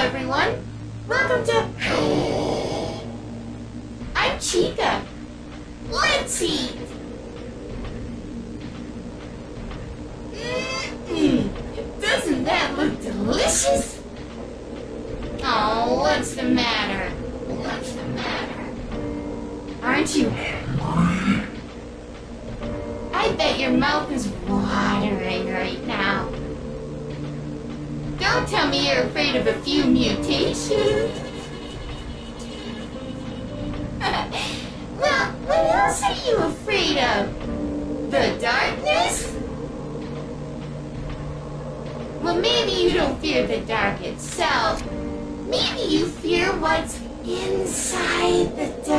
everyone. Welcome to. I'm Chica. Let's eat. Mm-mm. Doesn't that look delicious? Oh, what's the matter? What's the matter? Aren't you? I bet your mouth is watering tell me you're afraid of a few mutations. well, what else are you afraid of? The darkness? Well, maybe you don't fear the dark itself. Maybe you fear what's inside the darkness.